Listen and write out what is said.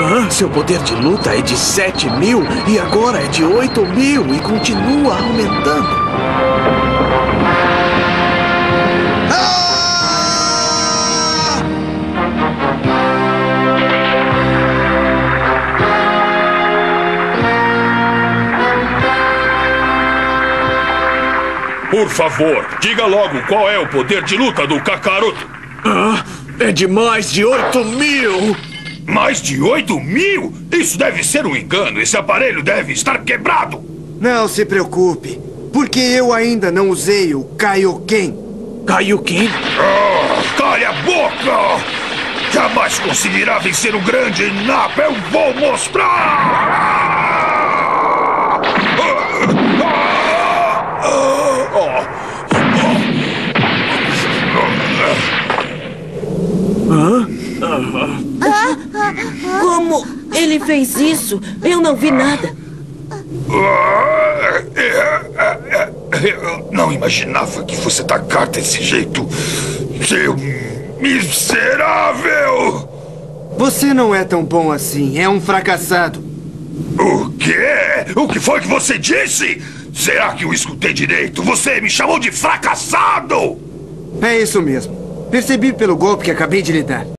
Ah, seu poder de luta é de 7 mil e agora é de 8 mil e continua aumentando. Por favor, diga logo qual é o poder de luta do Kakaroto. Ah, é de mais de 8 mil! Mais de 8 mil? Isso deve ser um engano. Esse aparelho deve estar quebrado. Não se preocupe, porque eu ainda não usei o Kaioken. Kaioken? Oh, cale a boca! Jamais conseguirá vencer o grande Napa. Eu vou mostrar! Como ele fez isso? Eu não vi nada. Eu não imaginava que fosse atacar desse jeito. Seu miserável! Você não é tão bom assim. É um fracassado. O quê? O que foi que você disse? Será que eu escutei direito? Você me chamou de fracassado! É isso mesmo. Percebi pelo golpe que acabei de lhe dar.